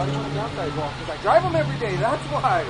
Why do you want the outside ball? Because I drive them every day, that's why.